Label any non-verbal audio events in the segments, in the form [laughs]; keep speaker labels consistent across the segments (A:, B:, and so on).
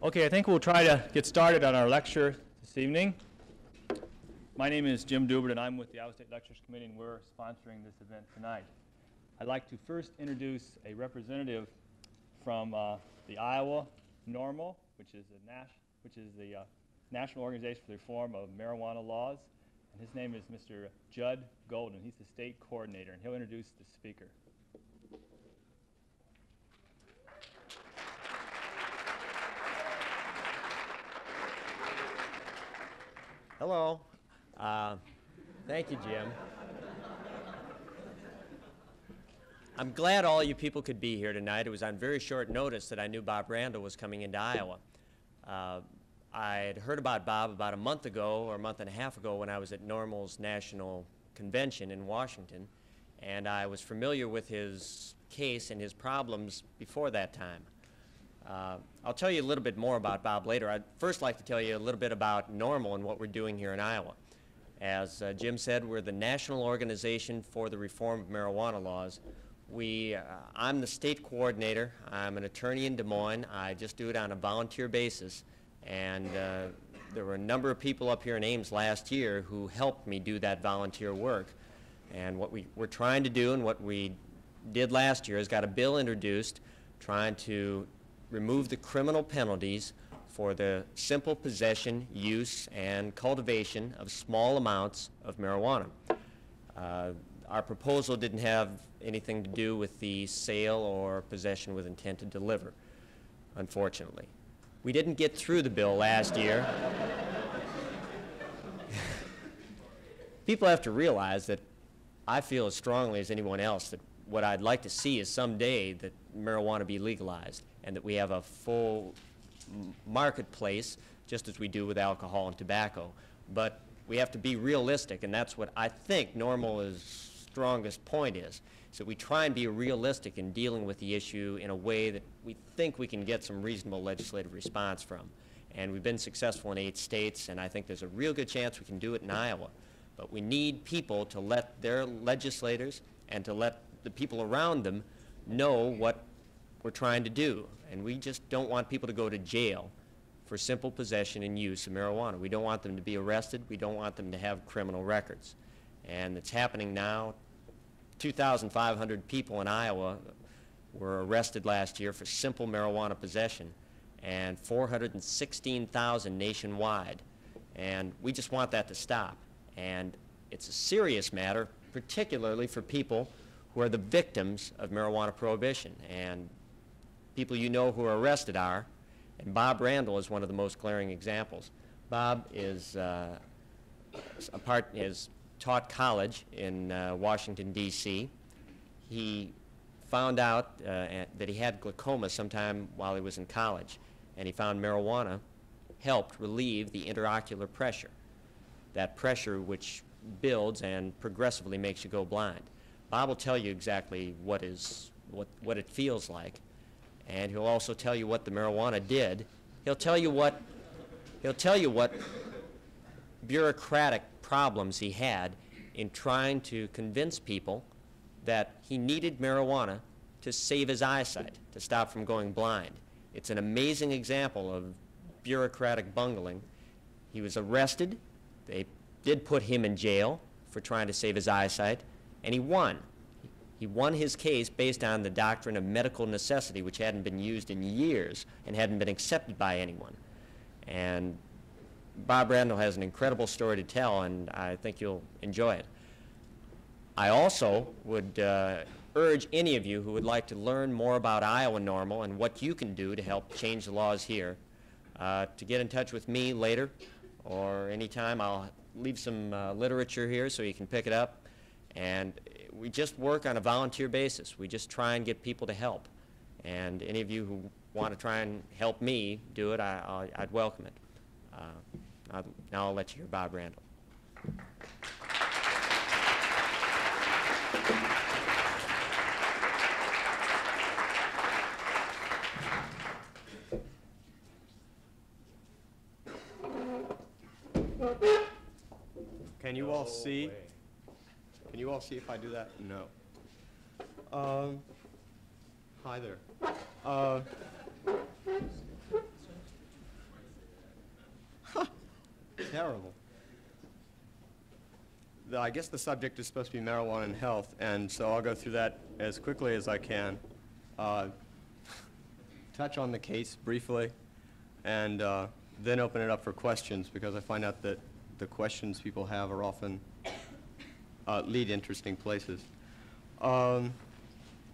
A: Okay, I think we'll try to get started on our lecture this evening. My name is Jim Dubert, and I'm with the Iowa State Lectures Committee, and we're sponsoring this event tonight. I'd like to first introduce a representative from uh, the Iowa NORML, which is, a nas- which is the uh, National Organization for the Reform of Marijuana Laws, and his name is Mr. Judd Golden. He's the state coordinator, and he'll introduce the speaker.
B: Hello. Uh, thank you, Jim. I'm glad all you people could be here tonight. It was on very short notice that I knew Bob Randall was coming into Iowa. Uh, I had heard about Bob about a month ago or a month and a half ago when I was at NORML's National Convention in Washington, and I was familiar with his case and his problems before that time. Uh, I'll tell you a little bit more about Bob later. I'd first like to tell you a little bit about NORML and what we're doing here in Iowa. As uh, Jim said, we're the National Organization for the Reform of Marijuana Laws. We, uh, I'm the state coordinator. I'm an attorney in Des Moines. I just do it on a volunteer basis. And uh, there were a number of people up here in Ames last year who helped me do that volunteer work. And what we, we're trying to do and what we did last year is got a bill introduced trying to remove the criminal penalties for the simple possession, use, and cultivation of small amounts of marijuana. Uh, our proposal didn't have anything to do with the sale or possession with intent to deliver, unfortunately. We didn't get through the bill last year. [laughs] People have to realize that I feel as strongly as anyone else that what I'd like to see is someday that marijuana be legalized and that we have a full marketplace just as we do with alcohol and tobacco. But we have to be realistic, and that's what I think NORML's strongest point is. So we try and be realistic in dealing with the issue in a way that we think we can get some reasonable legislative response from. And we've been successful in eight states, and I think there's a real good chance we can do it in Iowa. But we need people to let their legislators and to let the people around them know what we're trying to do. And we just don't want people to go to jail for simple possession and use of marijuana. We don't want them to be arrested. We don't want them to have criminal records. And it's happening now. 2,500 people in Iowa were arrested last year for simple marijuana possession and 416,000 nationwide. And we just want that to stop. And it's a serious matter, particularly for people who are the victims of marijuana prohibition. And people you know who are arrested are, and Bob Randall is one of the most glaring examples. Bob is uh, a part, is taught college in uh, Washington, D.C. He found out uh, that he had glaucoma sometime while he was in college, and he found marijuana helped relieve the intraocular pressure, that pressure which builds and progressively makes you go blind. Bob will tell you exactly what, is, what, what it feels like, and he'll also tell you what the marijuana did. He'll tell you what, he'll tell you what bureaucratic problems he had in trying to convince people that he needed marijuana to save his eyesight, to stop from going blind. It's an amazing example of bureaucratic bungling. He was arrested. They did put him in jail for trying to save his eyesight, and he won. He won his case based on the doctrine of medical necessity, which hadn't been used in years and hadn't been accepted by anyone. And Bob Randall has an incredible story to tell, and I think you'll enjoy it. I also would uh, urge any of you who would like to learn more about Iowa NORML and what you can do to help change the laws here uh, to get in touch with me later or anytime. I'll leave some uh, literature here so you can pick it up. And we just work on a volunteer basis. We just try and get people to help. And any of you who want to try and help me do it, I, would welcome it. Uh, I'll, now I'll let you hear Bob Randall.
C: Can you all see? Can you all see if I do that? No. Um, hi there. Uh, terrible. The- I guess the subject is supposed to be marijuana and health, and so I'll go through that as quickly as I can. Uh, touch on the case briefly, and uh, then open it up for questions, because I find out that the questions people have are often uh, lead interesting places. Um,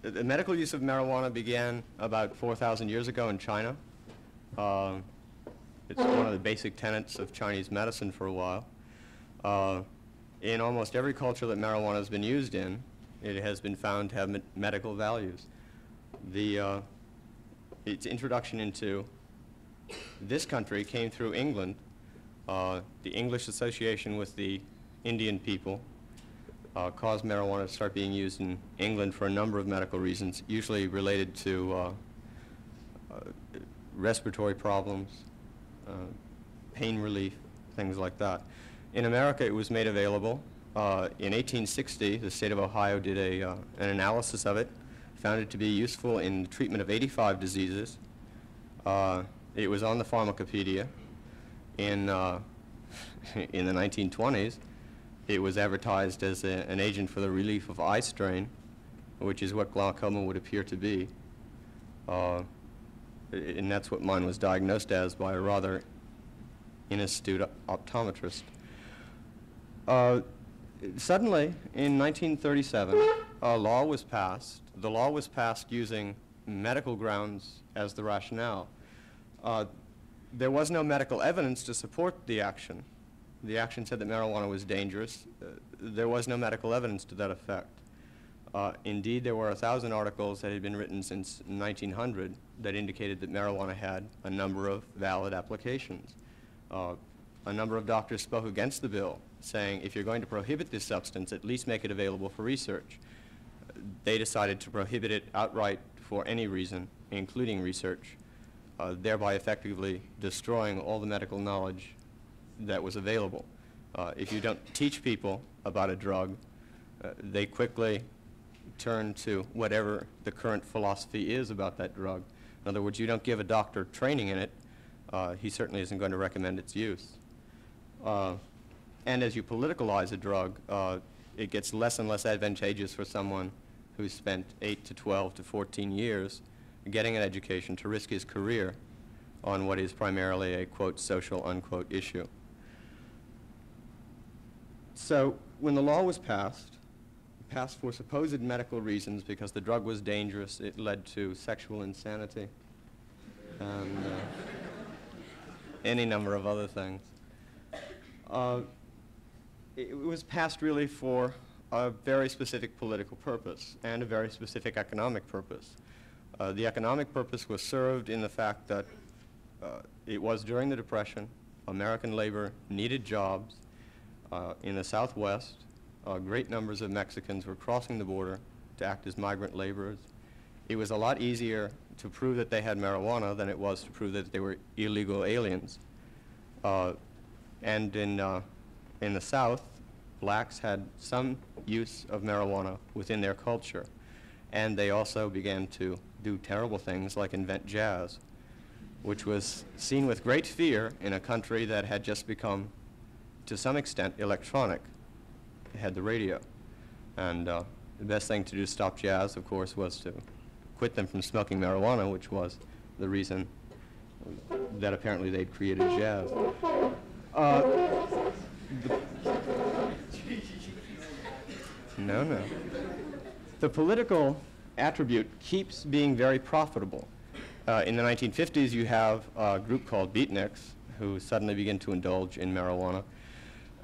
C: the- medical use of marijuana began about 4,000 years ago in China. Uh, it's one of the basic tenets of Chinese medicine for a while. Uh, in almost every culture that marijuana has been used in, it has been found to have me- medical values. The, uh, its introduction into this country came through England. Uh, the English association with the Indian people uh, caused marijuana to start being used in England for a number of medical reasons, usually related to uh, uh, respiratory problems, uh, pain relief, things like that. In America, it was made available. Uh, in 1860, the state of Ohio did a, uh, an analysis of it, found it to be useful in the treatment of 85 diseases. It was on the pharmacopedia. In, [laughs] in the 1920s, it was advertised as a, an agent for the relief of eye strain, which is what glaucoma would appear to be. Uh, and that's what mine was diagnosed as by a rather inastute optometrist. Uh, suddenly, in 1937, a law was passed. The law was passed using medical grounds as the rationale. Uh, there was no medical evidence to support the action. The action said that marijuana was dangerous. Uh, there was no medical evidence to that effect. Uh, indeed, there were a thousand articles that had been written since 1900 that indicated that marijuana had a number of valid applications. Uh, a number of doctors spoke against the bill, saying if you're going to prohibit this substance, at least make it available for research. They decided to prohibit it outright for any reason, including research, uh, thereby effectively destroying all the medical knowledge that was available. Uh, if you don't teach people about a drug, uh, they quickly turn to whatever the current philosophy is about that drug. In other words, you don't give a doctor training in it, uh, he certainly isn't going to recommend its use. Uh, and as you politicalize a drug, uh, it gets less and less advantageous for someone who's spent 8 to 12 to 14 years getting an education to risk his career on what is primarily a, quote, social, unquote, issue. So when the law was passed, passed for supposed medical reasons because the drug was dangerous, it led to sexual insanity and uh, any number of other things. Uh, it was passed really for a very specific political purpose and a very specific economic purpose. Uh, the economic purpose was served in the fact that uh, it was during the Depression, American labor needed jobs. Uh, in the Southwest, uh, great numbers of Mexicans were crossing the border to act as migrant laborers. It was a lot easier to prove that they had marijuana than it was to prove that they were illegal aliens. Uh, and in, uh, in the South, blacks had some use of marijuana within their culture. And they also began to do terrible things like invent jazz, which was seen with great fear in a country that had just become, to some extent, electronic. Had the radio. And uh, the best thing to do to stop jazz, of course, was to quit them from smoking marijuana, which was the reason that apparently they'd created jazz. Uh, no, no. The political attribute keeps being very profitable. Uh, in the 1950s, you have a group called beatniks who suddenly begin to indulge in marijuana.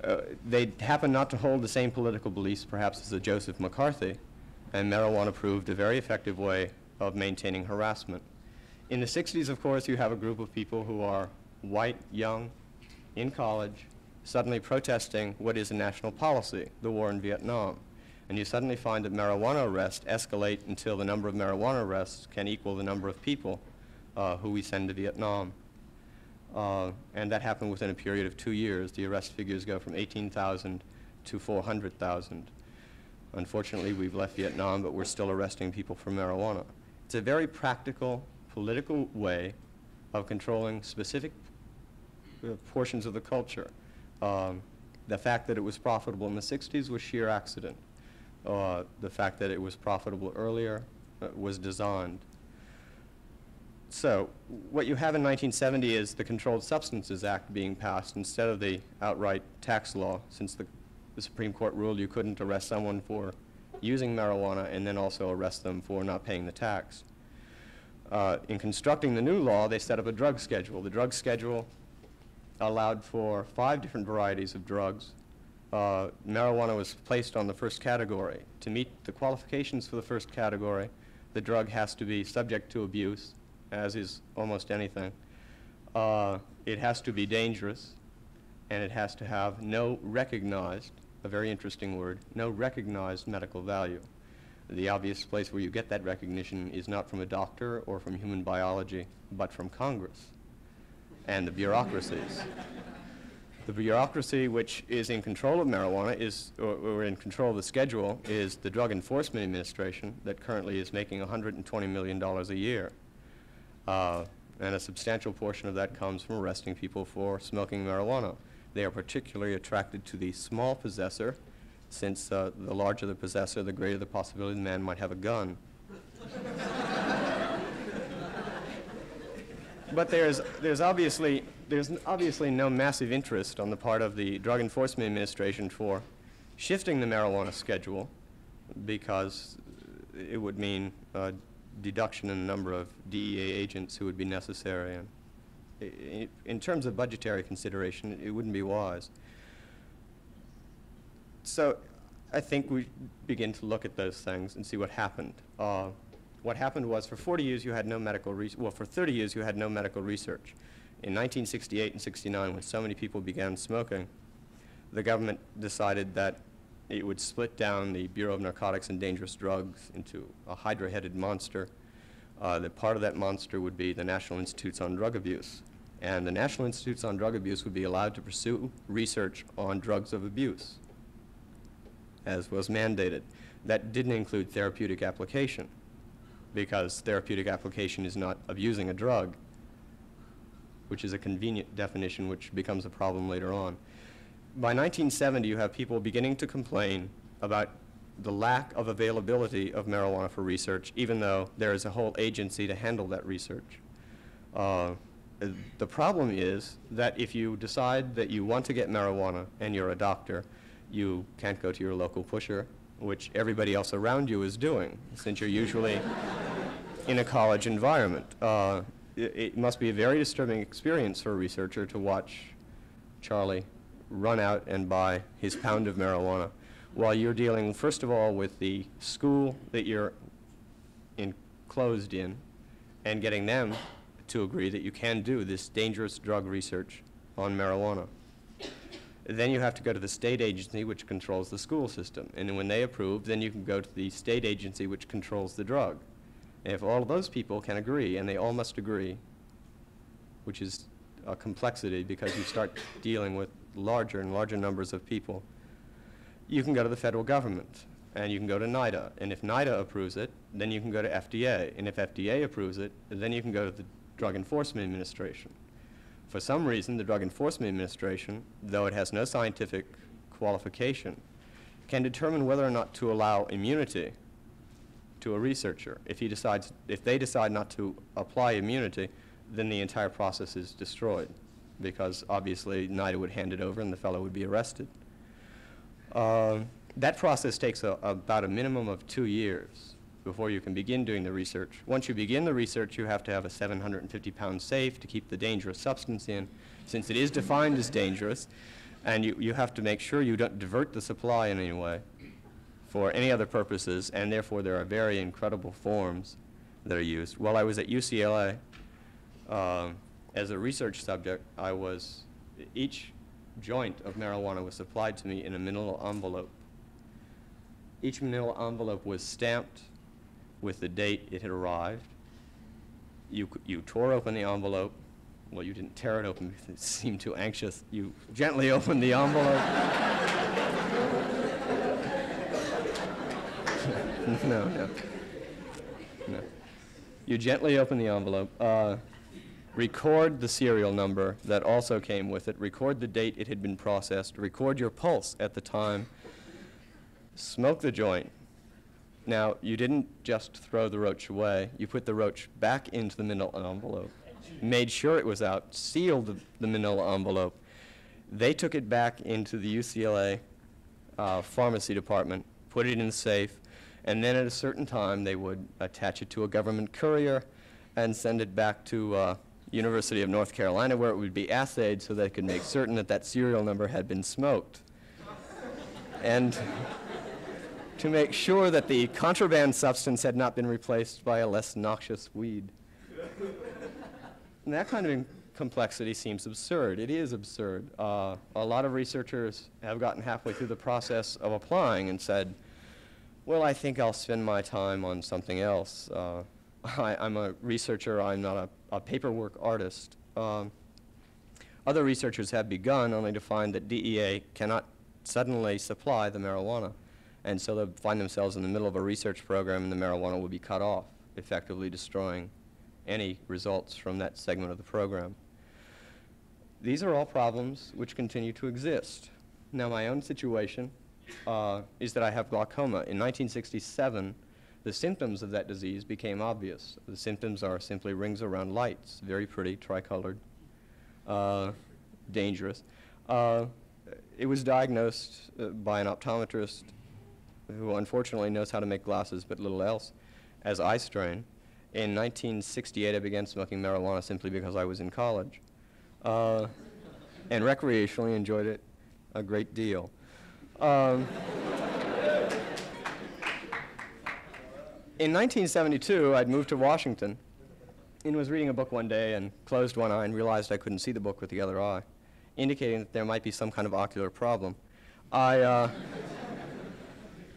C: Uh, they happen not to hold the same political beliefs, perhaps, as a Joseph McCarthy, and marijuana proved a very effective way of maintaining harassment. In the 60s, of course, you have a group of people who are white, young, in college, suddenly protesting what is a national policy, the war in Vietnam. And you suddenly find that marijuana arrests escalate until the number of marijuana arrests can equal the number of people uh, who we send to Vietnam. Uh, and that happened within a period of two years. The arrest figures go from 18,000 to 400,000. Unfortunately, we've left Vietnam, but we're still arresting people for marijuana. It's a very practical, political way of controlling specific uh, portions of the culture. Um, The fact that it was profitable in the 60s was sheer accident. Uh, The fact that it was profitable earlier uh, was designed. So, what you have in 1970 is the Controlled Substances Act being passed instead of the outright tax law, since the the Supreme Court ruled you couldn't arrest someone for using marijuana and then also arrest them for not paying the tax. Uh, In constructing the new law, they set up a drug schedule. The drug schedule allowed for five different varieties of drugs. Uh, Marijuana was placed on the first category. To meet the qualifications for the first category, the drug has to be subject to abuse, as is almost anything. Uh, It has to be dangerous, and it has to have no recognized, a very interesting word, no recognized medical value. The obvious place where you get that recognition is not from a doctor or from human biology, but from Congress and the bureaucracies. The bureaucracy which is in control of marijuana is, or, or in control of the schedule, is the Drug Enforcement Administration that currently is making $120 million a year. Uh, and a substantial portion of that comes from arresting people for smoking marijuana. They are particularly attracted to the small possessor, since uh, the larger the possessor, the greater the possibility the man might have a gun. [laughs] But there's, there's obviously, there's obviously no massive interest on the part of the Drug Enforcement Administration for shifting the marijuana schedule because it would mean a deduction in the number of DEA agents who would be necessary. And in terms of budgetary consideration, it wouldn't be wise. So I think we begin to look at those things and see what happened. Uh, what happened was for 40 years you had no medical research, well, for 30 years you had no medical research. In 1968 and 69, when so many people began smoking, the government decided that it would split down the Bureau of Narcotics and Dangerous Drugs into a hydra-headed monster. Uh, that part of that monster would be the National Institutes on Drug Abuse. And the National Institutes on Drug Abuse would be allowed to pursue research on drugs of abuse as was mandated. That didn't include therapeutic application, because therapeutic application is not abusing a drug, which is a convenient definition which becomes a problem later on. By 1970, you have people beginning to complain about the lack of availability of marijuana for research, even though there is a whole agency to handle that research. Uh, the problem is that if you decide that you want to get marijuana and you're a doctor, you can't go to your local pusher, which everybody else around you is doing, since you're usually in a college environment. Uh, it, it must be a very disturbing experience for a researcher to watch Charlie run out and buy his pound of marijuana while you're dealing, first of all, with the school that you're enclosed in and getting them to agree that you can do this dangerous drug research on marijuana. Then you have to go to the state agency which controls the school system. And when they approve, then you can go to the state agency which controls the drug. And if all those people can agree, and they all must agree, which is a complexity because you start dealing with larger and larger numbers of people, you can go to the federal government and you can go to NIDA. And if NIDA approves it, then you can go to FDA. And if FDA approves it, then you can go to the Drug Enforcement Administration. For some reason, the Drug Enforcement Administration, though it has no scientific qualification, can determine whether or not to allow immunity to a researcher. If he decides, if they decide not to apply immunity, then the entire process is destroyed, because obviously NIDA would hand it over and the fellow would be arrested. Uh, that process takes a, about a minimum of two years before you can begin doing the research. Once you begin the research, you have to have a 750-pound safe to keep the dangerous substance in, since it is defined as dangerous, and you, you have to make sure you don't divert the supply in any way for any other purposes, and therefore there are very incredible forms that are used. While I was at UCLA, um, as a research subject, I was, each joint of marijuana was supplied to me in a manila envelope. Each manila envelope was stamped with the date it had arrived. You, you tore open the envelope. Well, you didn't tear it open because it seemed too anxious. You gently opened the envelope. [laughs] no, no. No. You gently opened the envelope. Uh, record the serial number that also came with it, record the date it had been processed, record your pulse at the time, smoke the joint. Now, you didn't just throw the roach away, you put the roach back into the manila envelope, made sure it was out, sealed the, the manila envelope. They took it back into the UCLA uh, pharmacy department, put it in the safe, and then at a certain time, they would attach it to a government courier and send it back to uh, University of North Carolina, where it would be assayed so they could make certain that that serial number had been smoked. and to make sure that the contraband substance had not been replaced by a less noxious weed. And that kind of complexity seems absurd. It is absurd. Uh, a lot of researchers have gotten halfway through the process of applying and said, well, I think I'll spend my time on something else. Uh, [laughs] I, am a researcher, I'm not a, a paperwork artist. Um, other researchers have begun only to find that DEA cannot suddenly supply the marijuana. And so they'll find themselves in the middle of a research program and the marijuana will be cut off, effectively destroying any results from that segment of the program. These are all problems which continue to exist. Now, my own situation uh, is that I have glaucoma. In 1967, the symptoms of that disease became obvious. The symptoms are simply rings around lights, very pretty, tricolored, uh, dangerous. Uh, it was diagnosed uh, by an optometrist who unfortunately knows how to make glasses but little else as eye strain. In 1968, I began smoking marijuana simply because I was in college uh, and recreationally enjoyed it a great deal. Um, in 1972, I'd moved to Washington and was reading a book one day and closed one eye and realized I couldn't see the book with the other eye, indicating that there might be some kind of ocular problem. I, uh,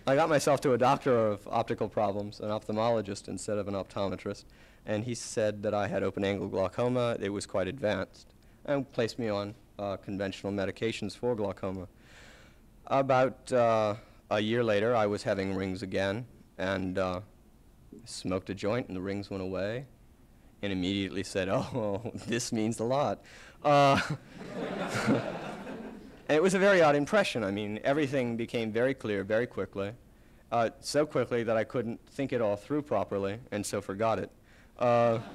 C: I got myself to a doctor of optical problems, an ophthalmologist instead of an optometrist, and he said that I had open-angle glaucoma. It was quite advanced, and placed me on uh, conventional medications for glaucoma. About uh, a year later, I was having rings again and uh, smoked a joint, and the rings went away, and immediately said, "Oh, this means a lot." Uh, and [laughs] it was a very odd impression. I mean, everything became very clear very quickly, uh, so quickly that I couldn't think it all through properly, and so forgot it. Uh, [laughs]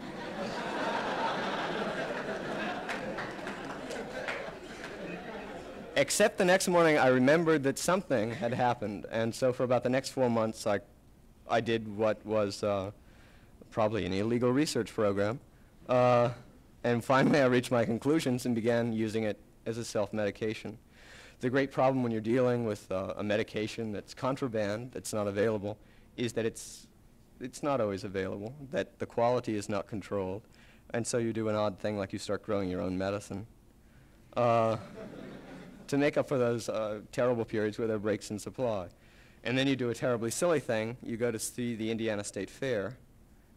C: except the next morning, I remembered that something had happened, and so for about the next four months, I, I did what was uh, probably an illegal research program, uh, and finally [laughs] I reached my conclusions and began using it as a self-medication. The great problem when you're dealing with uh, a medication that's contraband, that's not available, is that it's, it's not always available, that the quality is not controlled, and so you do an odd thing like you start growing your own medicine. Uh, [laughs] to make up for those uh, terrible periods where there are breaks in supply. And then you do a terribly silly thing. You go to see the Indiana State Fair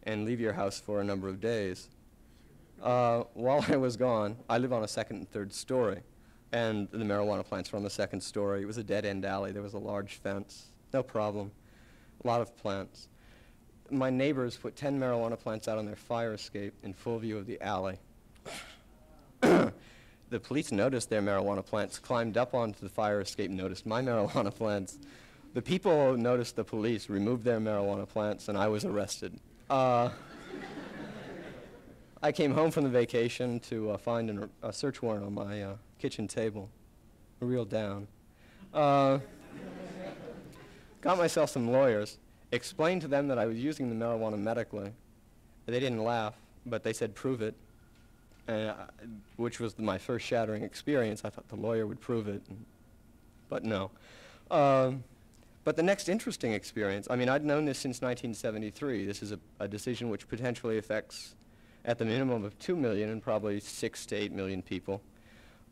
C: and leave your house for a number of days. Uh, while [laughs] I was gone, I live on a second and third story, and the marijuana plants were on the second story. It was a dead-end alley. There was a large fence. No problem. A lot of plants. My neighbors put 10 marijuana plants out on their fire escape in full view of the alley [coughs] the police noticed their marijuana plants, climbed up onto the fire escape, noticed my marijuana [laughs] plants. The people noticed the police, removed their marijuana plants, and I was arrested. Uh, [laughs] I came home from the vacation to uh, find an, a search warrant on my uh, kitchen table. Real down. Uh, got myself some lawyers, explained to them that I was using the marijuana medically. They didn't laugh, but they said, prove it uh, which was my first shattering experience. I thought the lawyer would prove it, but no. Um, but the next interesting experience, I mean, I'd known this since 1973. This is a, a, decision which potentially affects, at the minimum of 2 million and probably 6 to 8 million people.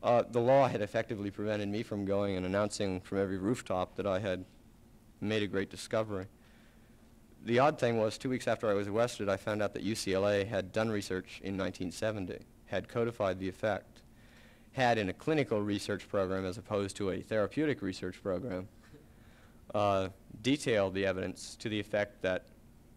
C: Uh, the law had effectively prevented me from going and announcing from every rooftop that I had made a great discovery the odd thing was, two weeks after I was arrested, I found out that UCLA had done research in 1970, had codified the effect, had in a clinical research program as opposed to a therapeutic research program, uh, detailed the evidence to the effect that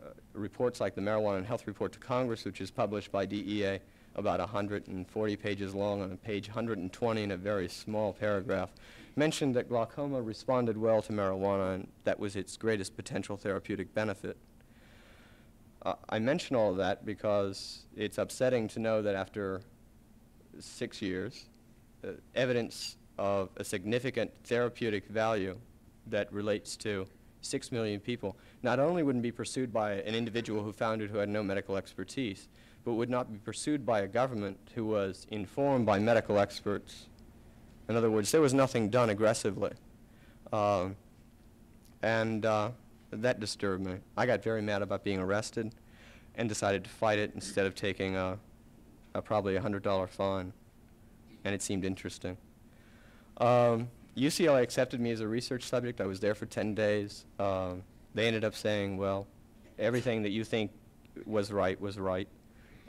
C: uh, reports like the Marijuana and Health Report to Congress, which is published by DEA, about 140 pages long on page 120 in a very small paragraph, mentioned that glaucoma responded well to marijuana and that was its greatest potential therapeutic benefit. Uh, I mention all of that because it's upsetting to know that after six years, uh, evidence of a significant therapeutic value that relates to six million people not only wouldn't be pursued by an individual who founded who had no medical expertise, but would not be pursued by a government who was informed by medical experts. In other words, there was nothing done aggressively. Um, and uh, that disturbed me. I got very mad about being arrested and decided to fight it instead of taking a, a probably a $100 fine. And it seemed interesting. Um, UCLA accepted me as a research subject. I was there for 10 days. Um, they ended up saying, well, everything that you think was right was right,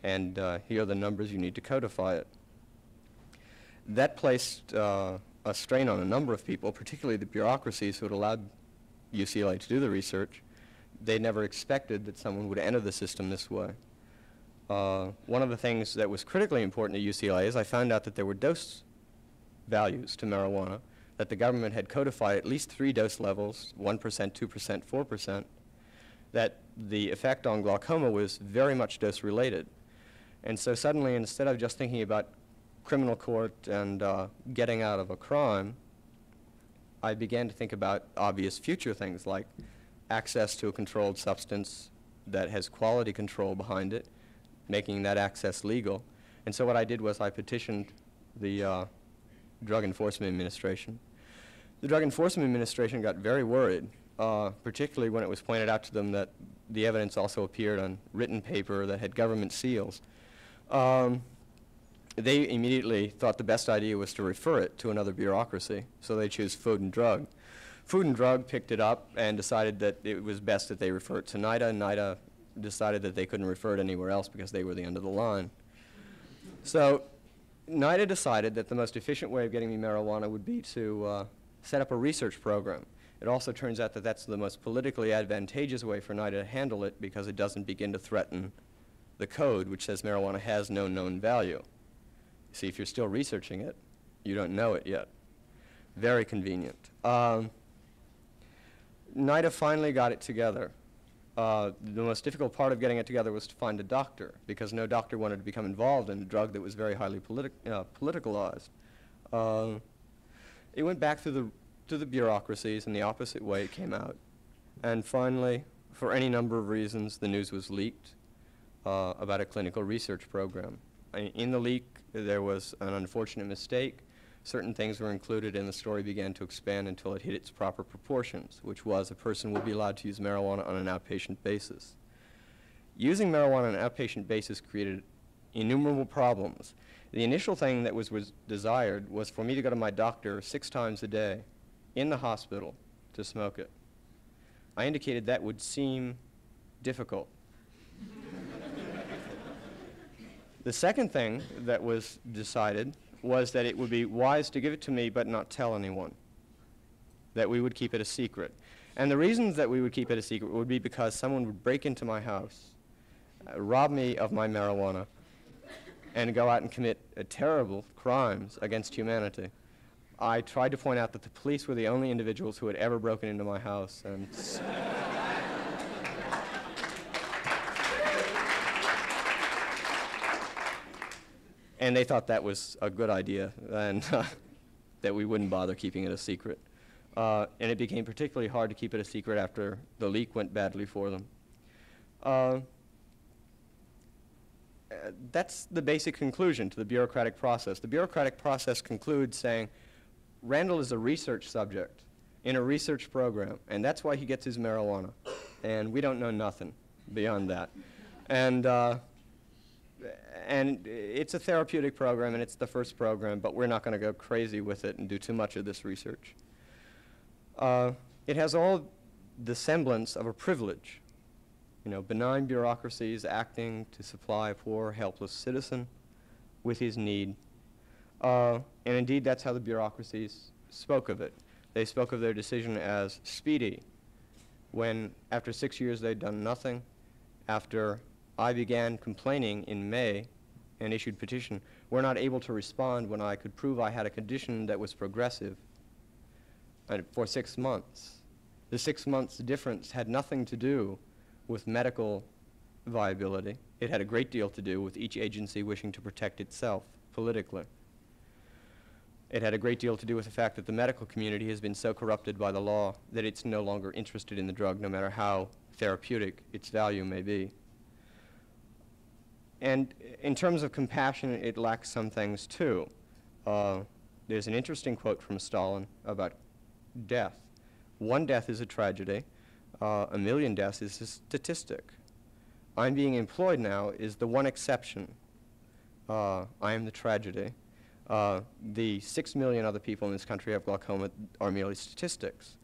C: and uh, here are the numbers, you need to codify it. That placed uh, a strain on a number of people, particularly the bureaucracies who had allowed UCLA to do the research. They never expected that someone would enter the system this way. Uh, one of the things that was critically important at UCLA is I found out that there were dose values to marijuana, that the government had codified at least three dose levels, 1%, 2%, 4%, that the effect on glaucoma was very much dose related. And so suddenly, instead of just thinking about criminal court and uh, getting out of a crime, I began to think about obvious future things like access to a controlled substance that has quality control behind it, making that access legal. And so what I did was I petitioned the uh, Drug Enforcement Administration. The Drug Enforcement Administration got very worried, uh, particularly when it was pointed out to them that the evidence also appeared on written paper that had government seals. Um, they immediately thought the best idea was to refer it to another bureaucracy, so they chose Food and Drug. Food and Drug picked it up and decided that it was best that they refer it to NIDA. NIDA decided that they couldn't refer it anywhere else because they were the end of the line. So NIDA decided that the most efficient way of getting me marijuana would be to uh, set up a research program. It also turns out that that's the most politically advantageous way for NIDA to handle it because it doesn't begin to threaten the code, which says marijuana has no known value. See, if you're still researching it, you don't know it yet. Very convenient. Um, NIDA finally got it together. Uh, the most difficult part of getting it together was to find a doctor because no doctor wanted to become involved in a drug that was very highly politi uh, politicalized. Uh, it went back through the, the bureaucracies in the opposite way it came out. And finally, for any number of reasons, the news was leaked uh, about a clinical research program. In the leak, there was an unfortunate mistake. Certain things were included and the story began to expand until it hit its proper proportions, which was a person will be allowed to use marijuana on an outpatient basis. Using marijuana on an outpatient basis created innumerable problems. The initial thing that was, was desired was for me to go to my doctor six times a day in the hospital to smoke it. I indicated that would seem difficult. [laughs] the second thing that was decided was that it would be wise to give it to me but not tell anyone, that we would keep it a secret. And the reasons that we would keep it a secret would be because someone would break into my house, uh, rob me of my marijuana, and go out and commit uh, terrible crimes against humanity. I tried to point out that the police were the only individuals who had ever broken into my house. And and they thought that was a good idea and [laughs] that we wouldn't bother keeping it a secret. Uh, and it became particularly hard to keep it a secret after the leak went badly for them. Uh, uh, that's the basic conclusion to the bureaucratic process. The bureaucratic process concludes saying, Randall is a research subject in a research program, and that's why he gets his marijuana. And we don't know nothing beyond that. And, uh, and it's a therapeutic program, and it's the first program, but we're not going to go crazy with it and do too much of this research. Uh, it has all the semblance of a privilege you know, benign bureaucracies acting to supply a poor, helpless citizen with his need. Uh, and indeed, that's how the bureaucracies spoke of it. They spoke of their decision as speedy, when after six years they'd done nothing, after I began complaining in May and issued petition were not able to respond when I could prove I had a condition that was progressive uh, for six months. The six months difference had nothing to do with medical viability. It had a great deal to do with each agency wishing to protect itself politically. It had a great deal to do with the fact that the medical community has been so corrupted by the law that it's no longer interested in the drug, no matter how therapeutic its value may be. And in terms of compassion, it lacks some things too. Uh, there's an interesting quote from Stalin about death. One death is a tragedy, uh, a million deaths is a statistic. I'm being employed now is the one exception. Uh, I am the tragedy. Uh, the six million other people in this country have glaucoma are merely statistics.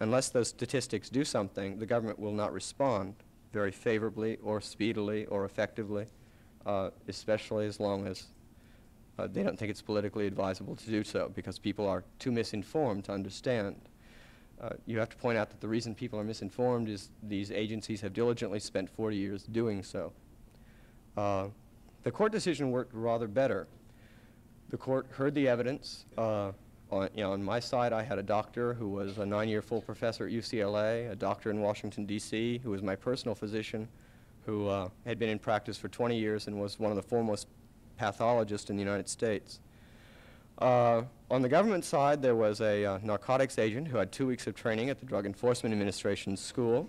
C: Unless those statistics do something, the government will not respond very favorably or speedily or effectively, uh, especially as long as uh, they don't think it's politically advisable to do so because people are too misinformed to understand. Uh, you have to point out that the reason people are misinformed is these agencies have diligently spent 40 years doing so. Uh, the court decision worked rather better. The court heard the evidence. Uh, on, you know, on my side, I had a doctor who was a nine-year full professor at UCLA, a doctor in Washington, D.C., who was my personal physician, who uh, had been in practice for 20 years and was one of the foremost pathologists in the United States. Uh, on the government side, there was a uh, narcotics agent who had two weeks of training at the Drug Enforcement Administration school.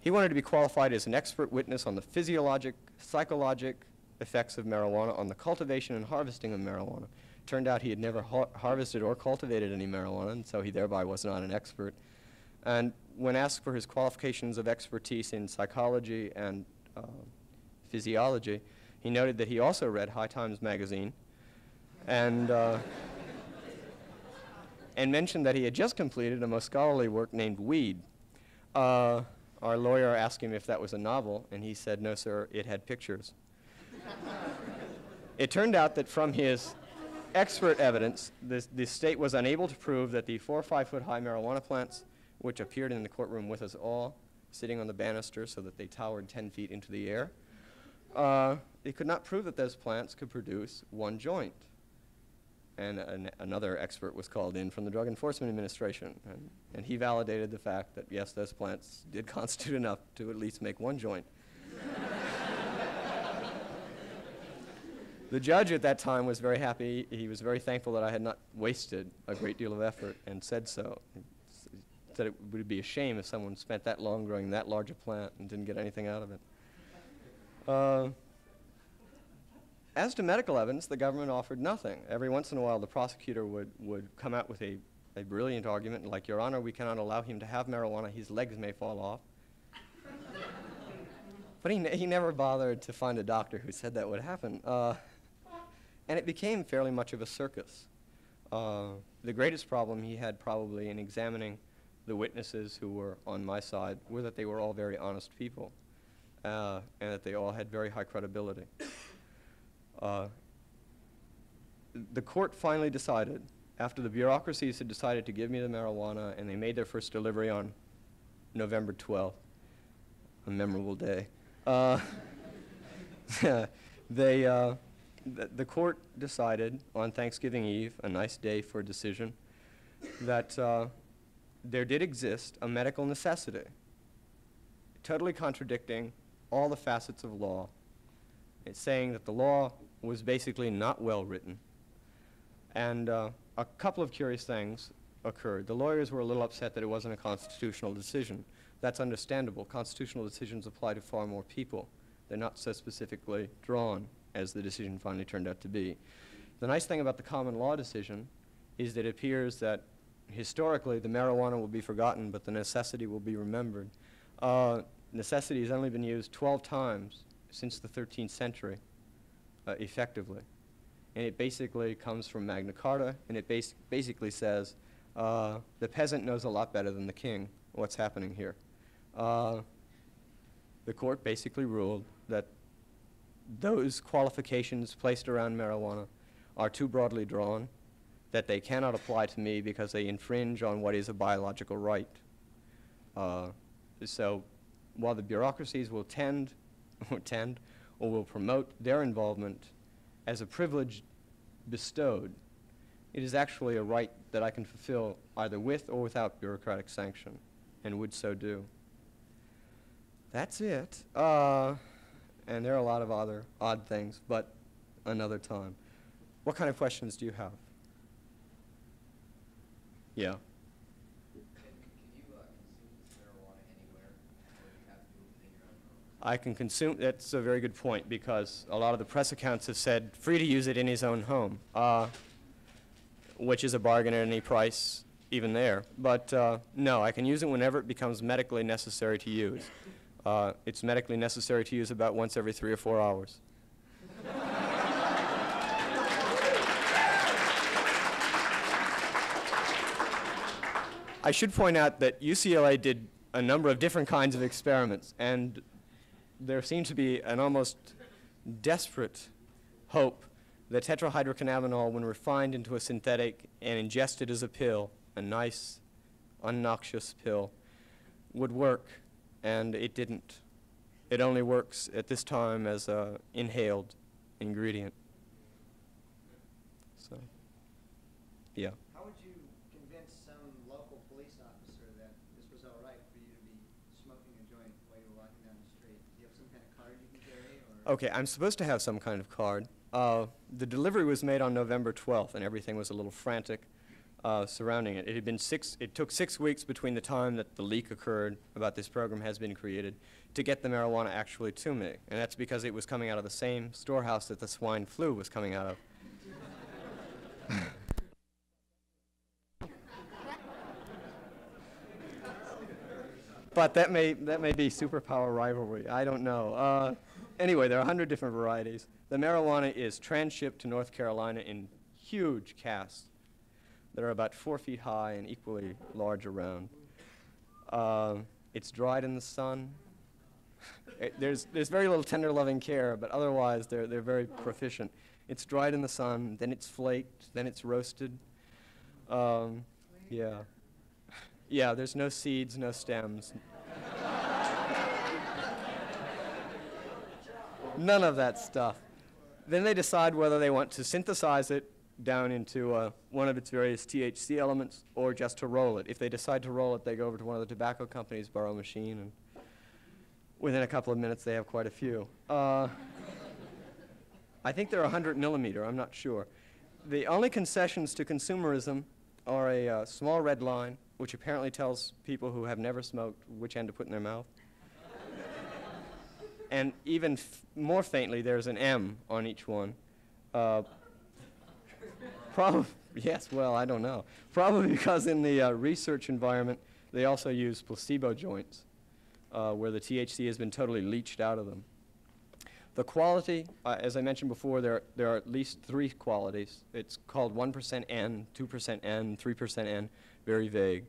C: He wanted to be qualified as an expert witness on the physiologic, psychologic effects of marijuana, on the cultivation and harvesting of marijuana. Turned out he had never har harvested or cultivated any marijuana, and so he thereby was not an expert. And when asked for his qualifications of expertise in psychology and uh, physiology, he noted that he also read High Times magazine and, uh, and mentioned that he had just completed a most scholarly work named Weed. Uh, our lawyer asked him if that was a novel, and he said, no, sir, it had pictures. it turned out that from his expert evidence, the, the state was unable to prove that the four or five foot high marijuana plants, which appeared in the courtroom with us all, sitting on the banister so that they towered 10 feet into the air, uh, they could not prove that those plants could produce one joint and an, another expert was called in from the Drug Enforcement Administration, and, and he validated the fact that, yes, those plants did [laughs] constitute enough to at least make one joint. the judge at that time was very happy. He was very thankful that I had not wasted a great deal of effort and said so. Said it would be a shame if someone spent that long growing that large a plant and didn't get anything out of it. Uh, as to medical evidence, the government offered nothing. Every once in a while, the prosecutor would, would come out with a, a brilliant argument like, Your Honor, we cannot allow him to have marijuana. His legs may fall off. [laughs] but he, he never bothered to find a doctor who said that would happen. Uh, and it became fairly much of a circus. Uh, the greatest problem he had probably in examining the witnesses who were on my side were that they were all very honest people uh, and that they all had very high credibility. Uh, the court finally decided, after the bureaucracies had decided to give me the marijuana, and they made their first delivery on November 12th, a memorable day. Uh, [laughs] they, uh, th the court decided on Thanksgiving Eve, a nice day for a decision, that uh, there did exist a medical necessity, totally contradicting all the facets of law. It's saying that the law was basically not well written. And uh, a couple of curious things occurred. The lawyers were a little upset that it wasn't a constitutional decision. That's understandable. Constitutional decisions apply to far more people. They're not so specifically drawn as the decision finally turned out to be. The nice thing about the common law decision is that it appears that historically the marijuana will be forgotten, but the necessity will be remembered. Uh, necessity has only been used 12 times since the 13th century uh, effectively. And it basically comes from Magna Carta, and it bas basically says uh, the peasant knows a lot better than the king what's happening here. Uh, the court basically ruled that those qualifications placed around marijuana are too broadly drawn, that they cannot apply to me because they infringe on what is a biological right. Uh, so while the bureaucracies will tend, [laughs] tend or will promote their involvement as a privilege bestowed. It is actually a right that I can fulfill either with or without bureaucratic sanction, and would so do. That's it. Uh, and there are a lot of other odd things, but another time. What kind of questions do you have? Yeah.
D: Can, can you uh, consume this marijuana anywhere, or do you have to do it within your own home?
C: I can consume, that's a very good point, because a lot of the press accounts have said free to use it in his own home, uh, which is a bargain at any price, even there. But uh, no, I can use it whenever it becomes medically necessary to use. Uh, it's medically necessary to use about once every three or four hours. I should point out that UCLA did a number of different kinds of experiments, and there seemed to be an almost desperate hope that tetrahydrocannabinol, when refined into a synthetic and ingested as a pill, a nice, unnoxious pill, would work, and it didn't. It only works at this time as an inhaled ingredient. So, yeah.
D: How would you convince some local police officer that this was all right for you to be smoking a joint while you were walking down the street? Do you have some kind of card you can carry, or?
C: Okay, I'm supposed to have some kind of card. Uh, the delivery was made on November 12th, and everything was a little frantic uh, surrounding it. It had been six. It took six weeks between the time that the leak occurred about this program has been created to get the marijuana actually to me, and that's because it was coming out of the same storehouse that the swine flu was coming out of. [laughs] but that may that may be superpower rivalry. I don't know. Uh, anyway, there are a hundred different varieties. The marijuana is transshipped to North Carolina in huge casks that are about four feet high and equally large around. Uh, it's dried in the sun. It- there's there's very little tender loving care, but otherwise they're they're very proficient. It's dried in the sun, then it's flaked, then it's roasted. Um, yeah. Yeah, there's no seeds, no stems. None of that stuff. Then they decide whether they want to synthesize it down into uh, one of its various THC elements or just to roll it. If they decide to roll it, they go over to one of the tobacco companies, borrow a machine, and within a couple of minutes they have quite a few. Uh, I think they're 100 millimeter, I'm not sure. The only concessions to consumerism are a uh, small red line, which apparently tells people who have never smoked which end to put in their mouth. And even more faintly, there's an M on each one. Uh, Probably, [laughs] yes, well, I don't know. Probably because in the uh, research environment, they also use placebo joints, uh, where the THC has been totally leached out of them. The quality, uh, as I mentioned before, there, there are at least three qualities. It's called 1% N, 2% N, 3% N, very vague.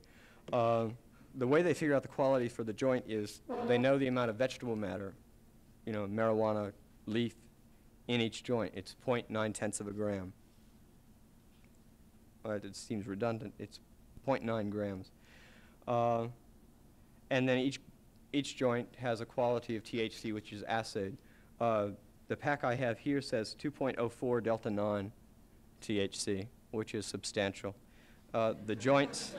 C: Uh, the way they figure out the quality for the joint is they know the amount of vegetable matter, you know, marijuana leaf in each joint. It's 0.9 tenths of a gram. Uh, it seems redundant. It's 0.9 grams. Uh, and then each, each joint has a quality of THC, which is acid. Uh, the pack I have here says 2.04 delta 9 THC, which is substantial. Uh, the joints,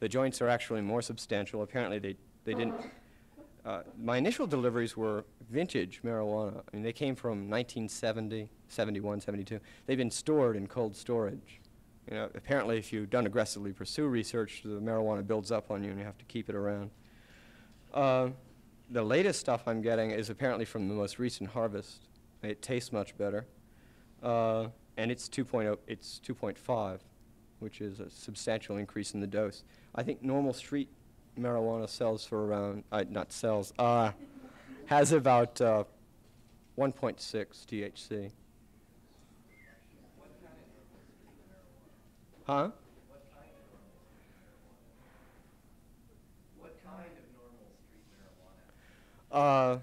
C: the joints are actually more substantial. Apparently, they, they didn't. Uh, my initial deliveries were vintage marijuana. I mean, they came from 1970, 71, 72. They've been stored in cold storage. You know, apparently, if you don't aggressively pursue research, the marijuana builds up on you, and you have to keep it around. Uh, the latest stuff I'm getting is apparently from the most recent harvest. It tastes much better, uh, and it's 2.0. It's 2.5, which is a substantial increase in the dose. I think normal street marijuana sells for around, uh, not sells, uh, has about uh, 1.6 THC. Huh?
D: What kind of normal street marijuana?
C: Uh,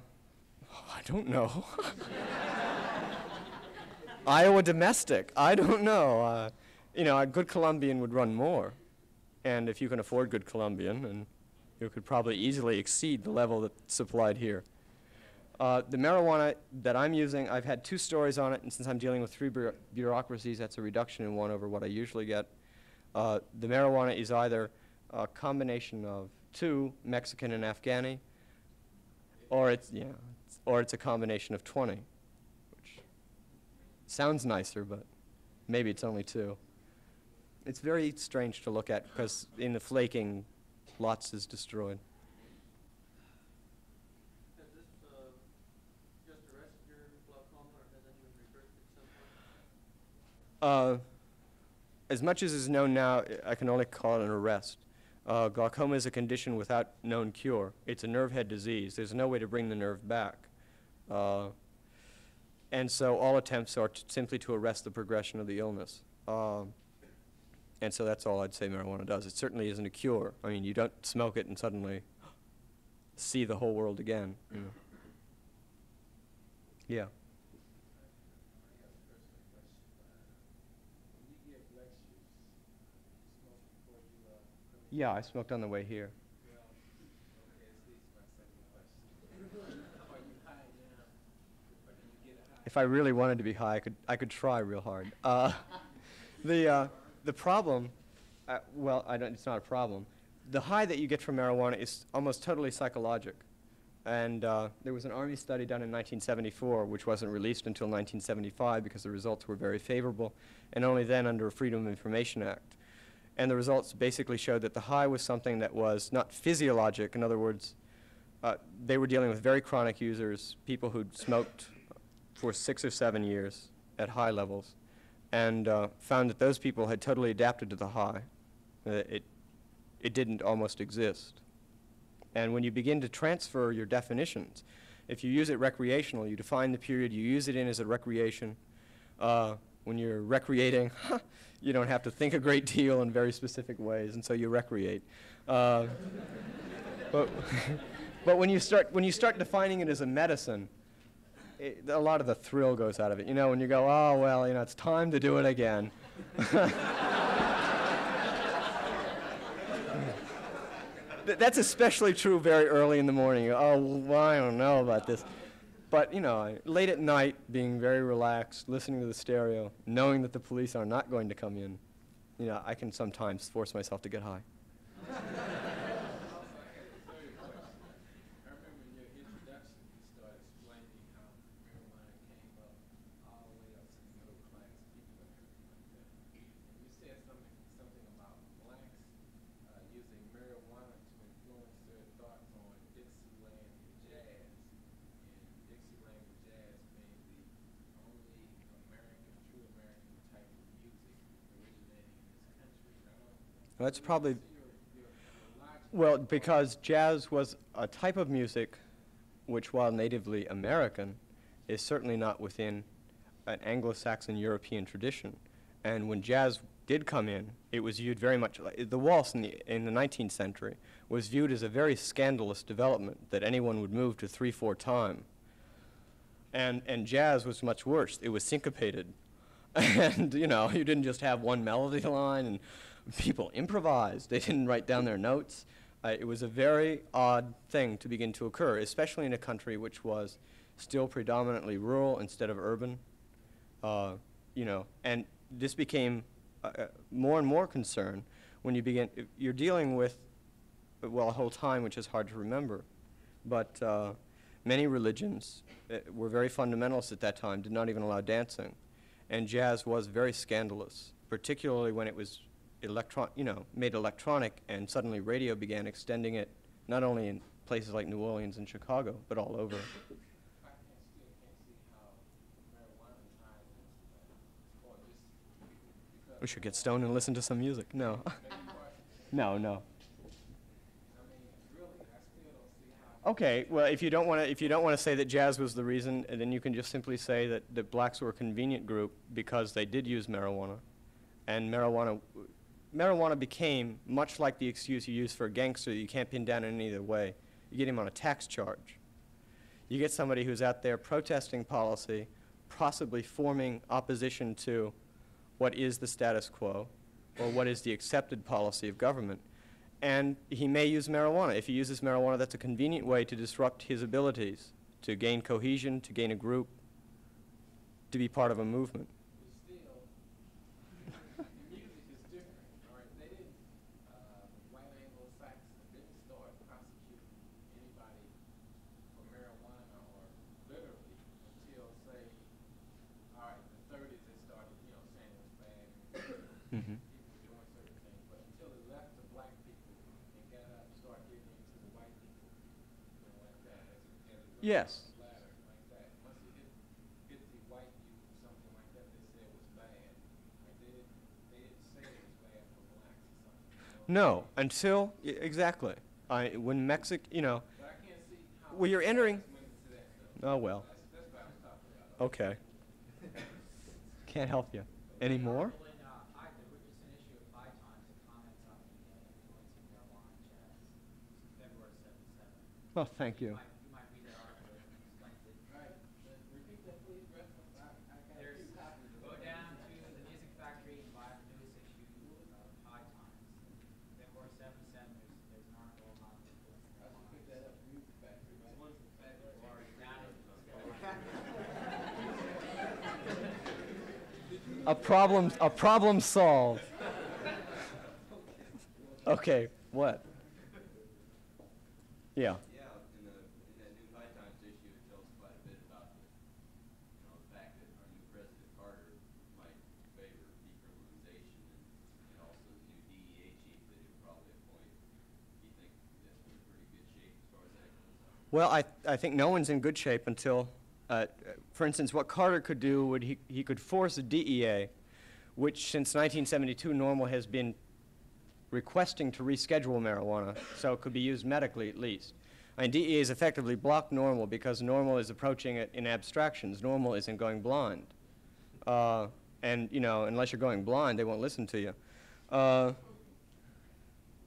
C: I don't know. [laughs] Iowa domestic. I don't know. Uh, you know, a good Colombian would run more, and if you can afford good Colombian, and you could probably easily exceed the level that's supplied here. Uh, the marijuana that I'm using, I've had two stories on it, and since I'm dealing with three bureau- bureaucracies, that's a reduction in one over what I usually get. Uh, the marijuana is either a combination of two, Mexican and Afghani, or it's, yeah, it's- or it's a combination of 20, which sounds nicer, but maybe it's only two. It's very strange to look at because in the flaking, lots is destroyed.
E: This, uh, just arrested your glaucoma, or has anyone reversed it somehow?
C: Uh, as much as is known now, I- can only call it an arrest. Uh, glaucoma is a condition without known cure. It's a nerve head disease. There's no way to bring the nerve back. Uh, and so all attempts are t- simply to arrest the progression of the illness. Um, and so that's all I'd say marijuana does. It certainly isn't a cure. I mean, you don't smoke it and suddenly see the whole world again. You know. Yeah. Yeah, I smoked on the way here. If I really wanted to be high, I could, I could try real hard. Uh, [laughs] the, uh, the problem, uh, well, it's not a problem. The high that you get from marijuana is almost totally psychologic. And uh, there was an Army study done in 1974, which wasn't released until 1975 because the results were very favorable, and only then under a Freedom of Information Act. And the results basically showed that the high was something that was not physiologic. In other words, uh, they were dealing with very chronic users, people who'd smoked for six or seven years at high levels, and uh, found that those people had totally adapted to the high. It, it didn't almost exist. And when you begin to transfer your definitions, if you use it recreational, you define the period you use it in as a recreation. Uh, when you're recreating, [laughs] you don't have to think a great deal in very specific ways, and so you recreate. Uh, [laughs] but, [laughs] but when you start when you start defining it as a medicine, it, a lot of the thrill goes out of it. You know, when you go, oh well, you know, it's time to do it again. [laughs] That's especially true very early in the morning. Oh, well, I don't know about this. But, you know, late at night, being very relaxed, listening to the stereo, knowing that the police are not going to come in, you know, I can sometimes force myself to get high.
F: I remember in your introduction, you started explaining how marijuana came up all the way up to the middle class people and everything like that. And you said something, something about blacks uh, using marijuana to influence their thoughts on Dixieland jazz. And Dixieland jazz being the only American, true American type of music originating in this country. I don't,
C: That's probably Well, because jazz was a type of music which, while natively American, is certainly not within an Anglo-Saxon European tradition. And when jazz did come in, it was viewed very much like the waltz in the, in the 19th century was viewed as a very scandalous development that anyone would move to 3-4 time. And, and jazz was much worse. It was syncopated. [laughs] And, you know, you didn't just have one melody line and people improvised. They didn't write down their notes. Uh, it was a very odd thing to begin to occur, especially in a country which was still predominantly rural instead of urban. Uh, you know, and this became uh, uh, more and more concern when you begin, you're dealing with, well, a whole time which is hard to remember. But uh, many religions uh, were very fundamentalist at that time, did not even allow dancing. And jazz was very scandalous, particularly when it was electron, you know, made electronic and suddenly radio began extending it not only in places like New Orleans and Chicago, but all over.
F: I can't, still can't see how marijuana ties into that. Or just because
C: We should get stoned and listen to some music. No. [laughs] no, no.
F: I mean, really, I still don't see how.
C: Okay, well, if you don't want to, if you don't want to say that jazz was the reason, then you can just simply say that, that blacks were a convenient group because they did use marijuana, and marijuana, marijuana became much like the excuse you use for a gangster that you can't pin down in any other way. You get him on a tax charge. You get somebody who's out there protesting policy, possibly forming opposition to what is the status quo or what is the accepted policy of government. And he may use marijuana. If he uses marijuana, that's a convenient way to disrupt his abilities to gain cohesion, to gain a group, to be part of a movement.
F: But still, the music is different, all right? They didn't, uh, white Anglo-Saxons didn't start prosecuting anybody for marijuana or literally until, say, all right, the thirties, they started, you know, saying it was bad.
C: Mhm.
F: People were doing certain things, but until it left the black people and got up, started getting into the white people, you know, like that, as it, as it went
C: Yes.
F: up the ladder, like that. Once it hit, hit the white youth or something like that, they said it was bad. Like they didn't, they didn't say it was bad for blacks or something. you know?
C: No, until, exactly. I, when Mexico, you know. Well, you're entering- oh, well, okay. Can't help you. Any more?
G: Berlin, uh, hi, there was just an issue of five times the comments on the uh, influencing marijuana in jazz, February seventh, seven.
C: Well, thank you.
G: You might, you might read that article, it explains it.
F: Right, but repeat that please, reference, I, I got
G: There's,
F: two copies of
G: go
F: it.
G: down to the Music Factory and buy the newest issue of High Times. February seventy-seven, there's, there's an article about the influencing
F: I should pick
G: marijuana.
F: that up, music factory, right?
G: Or down in-
C: A problem, a problem solved. Okay, what? Yeah.
H: Yeah, in the, in that new High Times issue, it tells quite a bit about the, you know, the fact that our new President Carter might favor decriminalization and, and also the new DEA chief that he'll probably appoint. You think that we're in pretty good shape as far as that goes?
C: Well, I, I think no one's in good shape until, uh, for instance, what Carter could do would he, he could force the DEA, which since 1972 NORML has been requesting to reschedule marijuana, so it could be used medically at least. And DEA has effectively blocked NORML because NORML is approaching it in abstractions. NORML isn't going blind. Uh, and, you know, unless you're going blind, they won't listen to you. Uh,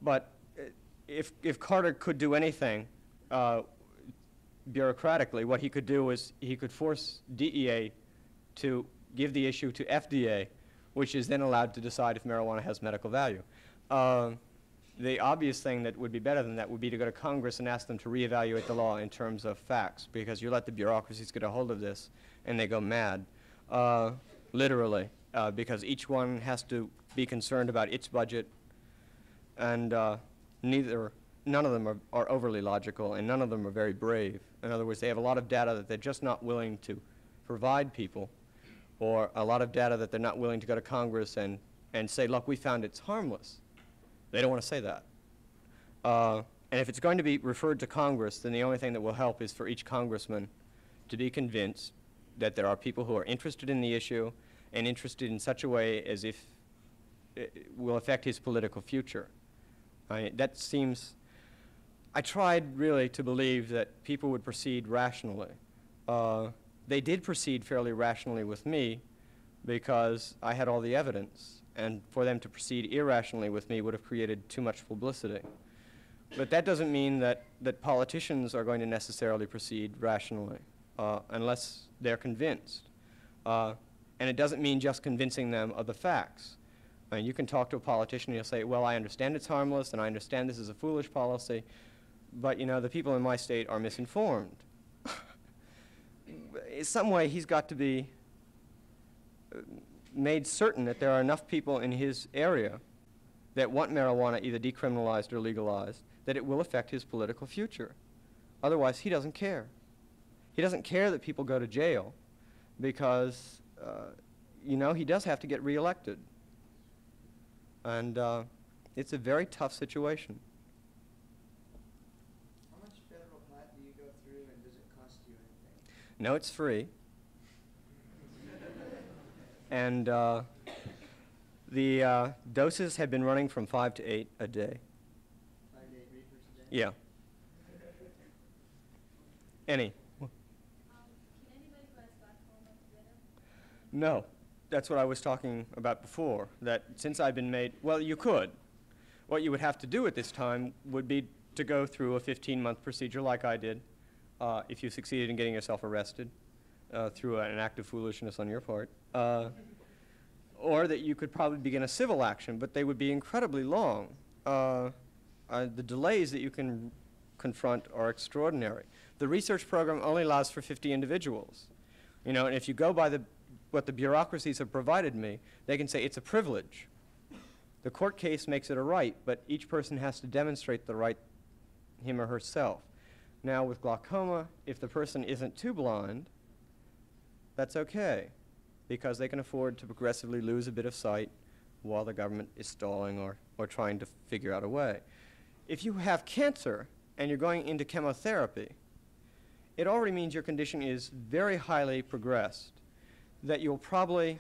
C: but if, if Carter could do anything, uh, bureaucratically, what he could do is he could force DEA to give the issue to FDA, which is then allowed to decide if marijuana has medical value. Uh, the obvious thing that would be better than that would be to go to Congress and ask them to reevaluate the law in terms of facts, because you let the bureaucracies get a hold of this and they go mad, uh, literally, uh, because each one has to be concerned about its budget and uh, neither, none of them are, are overly logical, and none of them are very brave. In other words, they have a lot of data that they're just not willing to provide people, or a lot of data that they're not willing to go to Congress and, and say, look, we found it's harmless. They don't want to say that. Uh, and if it's going to be referred to Congress, then the only thing that will help is for each congressman to be convinced that there are people who are interested in the issue and interested in such a way as if it will affect his political future. I, that seems, I tried really to believe that people would proceed rationally. Uh, they did proceed fairly rationally with me because I had all the evidence, and for them to proceed irrationally with me would have created too much publicity. But that doesn't mean that, that politicians are going to necessarily proceed rationally uh, unless they're convinced. Uh, and it doesn't mean just convincing them of the facts. I mean, you can talk to a politician and he'll say, well, I understand it's harmless and I understand this is a foolish policy, but, you know, the people in my state are misinformed. [laughs] in some way, he's got to be uh, made certain that there are enough people in his area that want marijuana either decriminalized or legalized, that it will affect his political future. Otherwise, he doesn't care. He doesn't care that people go to jail because, uh, you know, he does have to get reelected. And uh, it's a very tough situation.
D: How much federal pot do you go through and does it cost you anything?
C: No, it's free. and uh, the uh, doses have been running from five to eight a day.
D: Five to eight reefers a day?
C: Yeah. Any?
I: Um, can anybody buy Stockholm together?
C: No. That's what I was talking about before, that since I've been made, well, you could. What you would have to do at this time would be to go through a 15-month procedure like I did, uh, if you succeeded in getting yourself arrested uh, through an act of foolishness on your part. Uh, or that you could probably begin a civil action, but they would be incredibly long. Uh, uh, the delays that you can confront are extraordinary. The research program only allows for 50 individuals. You know, and if you go by the, what the bureaucracies have provided me, they can say it's a privilege. The court case makes it a right, but each person has to demonstrate the right him or herself. Now, with glaucoma, if the person isn't too blind, that's okay, because they can afford to progressively lose a bit of sight while the government is stalling or, or trying to figure out a way. If you have cancer and you're going into chemotherapy, it already means your condition is very highly progressed, that you'll probably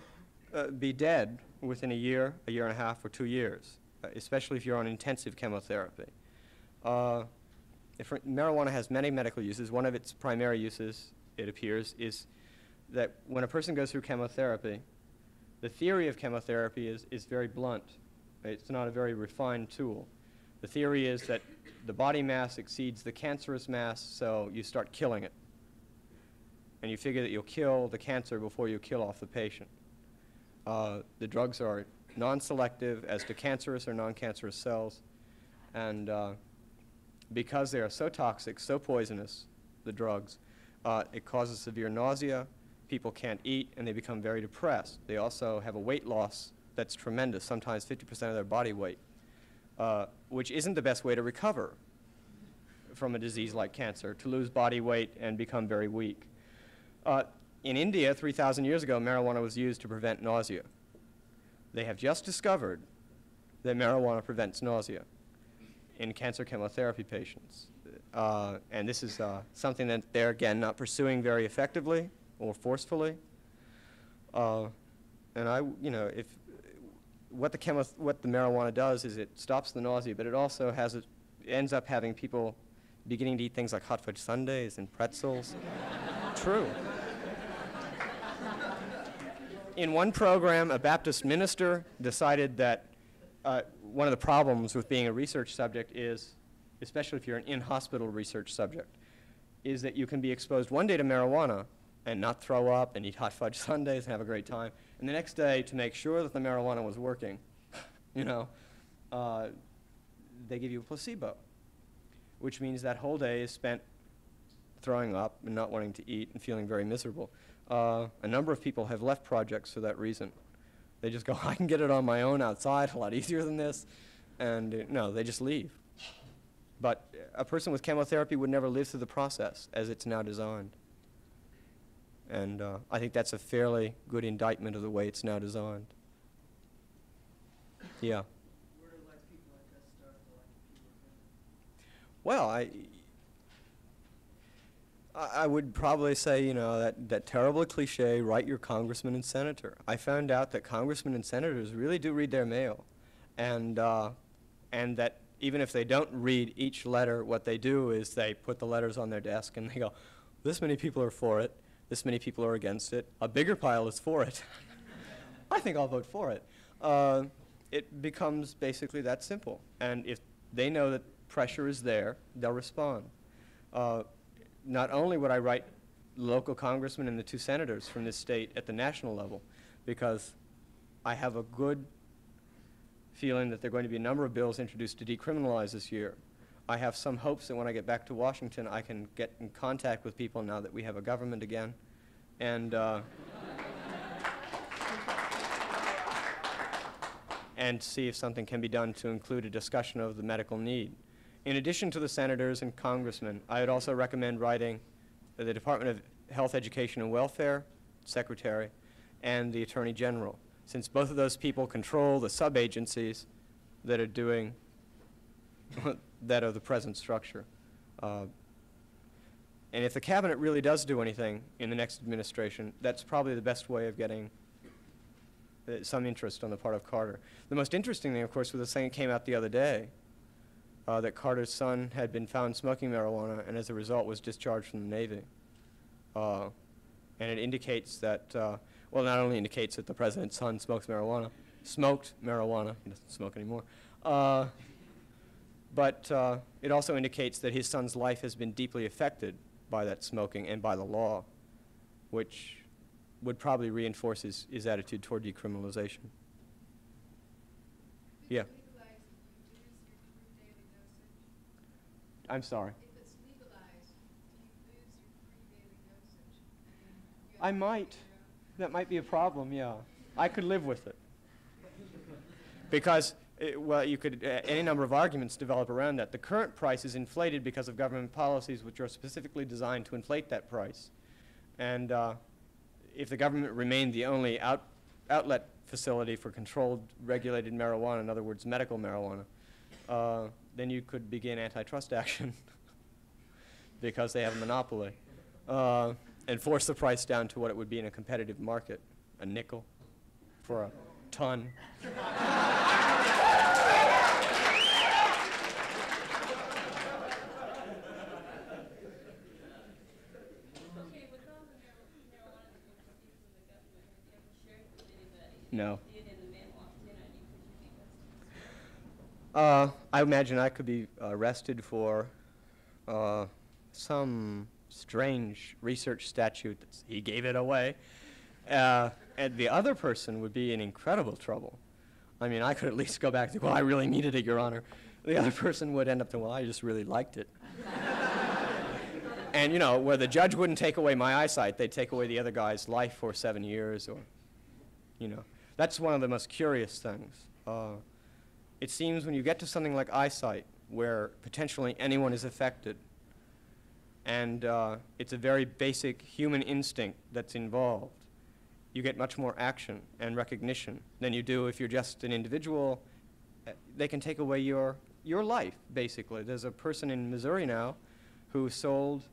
C: uh, be dead within a year, a year and a half, or two years, uh, especially if you're on intensive chemotherapy. Uh, if marijuana has many medical uses. One of its primary uses, it appears, is that when a person goes through chemotherapy, the theory of chemotherapy is, is very blunt. It's not a very refined tool. The theory is that the body mass exceeds the cancerous mass, so you start killing it. And you figure that you'll kill the cancer before you kill off the patient. Uh, the drugs are non-selective as to cancerous or non-cancerous cells, and uh, because they are so toxic, so poisonous, the drugs, uh, it causes severe nausea, people can't eat, and they become very depressed. They also have a weight loss that's tremendous, sometimes 50% of their body weight, uh, which isn't the best way to recover from a disease like cancer, to lose body weight and become very weak. Uh, in India, 3,000 years ago, marijuana was used to prevent nausea. They have just discovered that marijuana prevents nausea in cancer chemotherapy patients. Uh, and this is uh, something that they're, again, not pursuing very effectively or forcefully. Uh, and I, you know, if what the, chemo what the marijuana does is it stops the nausea, but it also has it ends up having people beginning to eat things like hot fudge sundaes and pretzels. [laughs] True. In one program, a Baptist minister decided that uh, one of the problems with being a research subject is, especially if you're an in-hospital research subject, is that you can be exposed one day to marijuana and not throw up and eat hot fudge [laughs] sundaes and have a great time, and the next day, to make sure that the marijuana was working, [laughs] you know, uh, they give you a placebo, which means that whole day is spent throwing up and not wanting to eat and feeling very miserable. Uh, a number of people have left projects for that reason. They just go, I can get it on my own outside a lot easier than this. And uh, no, they just leave. But a person with chemotherapy would never live through the process as it's now designed. And uh, I think that's a fairly good indictment of the way it's now designed. Yeah.
E: Where do like people like us start, like if you were
C: Well, I, I would probably say, you know, that, that terrible cliche, write your congressman and senator. I found out that congressmen and senators really do read their mail. And, uh, and that even if they don't read each letter, what they do is they put the letters on their desk and they go, this many people are for it, this many people are against it, a bigger pile is for it. [laughs] I think I'll vote for it. Uh, it becomes basically that simple. And if they know that pressure is there, they'll respond. Uh, not only would I write local congressmen and the two senators from this state at the national level, because I have a good feeling that there are going to be a number of bills introduced to decriminalize this year. I have some hopes that when I get back to Washington, I can get in contact with people now that we have a government again, and uh, and see if something can be done to include a discussion of the medical need. In addition to the senators and congressmen, I would also recommend writing the Department of Health, Education, and Welfare Secretary and the Attorney General, since both of those people control the sub-agencies that are doing [laughs] that of the present structure. Uh, and if the cabinet really does do anything in the next administration, that's probably the best way of getting uh, some interest on the part of Carter. The most interesting thing, of course, was the thing that came out the other day, uh, that Carter's son had been found smoking marijuana and as a result was discharged from the Navy. Uh, and it indicates that, uh, well, not only indicates that the president's son smokes marijuana, smoked marijuana, he doesn't smoke anymore, uh, but uh, it also indicates that his son's life has been deeply affected by that smoking and by the law, which would probably reinforce his, his attitude toward decriminalization. Yeah. I'm sorry. I might. That might be a problem, yeah. I could live with it. Because, it, well, you could, uh, any number of arguments develop around that. The current price is inflated because of government policies which are specifically designed to inflate that price. And uh, if the government remained the only out, outlet facility for controlled, regulated marijuana, in other words, medical marijuana, uh, then you could begin antitrust action [laughs] because they have a monopoly uh, and force the price down to what it would be in a competitive market, a nickel for a ton.
I: Okay,
C: Uh, I imagine I could be arrested for uh, some strange research statute that he gave it away. Uh, and the other person would be in incredible trouble. I mean, I could at least go back to, well, I really needed it, Your Honor. The other person would end up to, well, I just really liked it. and, you know, where the judge wouldn't take away my eyesight, they'd take away the other guy's life for seven years or, you know. That's one of the most curious things. Uh, it seems when you get to something like eyesight, where potentially anyone is affected, and uh, it's a very basic human instinct that's involved, you get much more action and recognition than you do if you're just an individual. Uh, They can take away your, your life, basically. There's a person in Missouri now who sold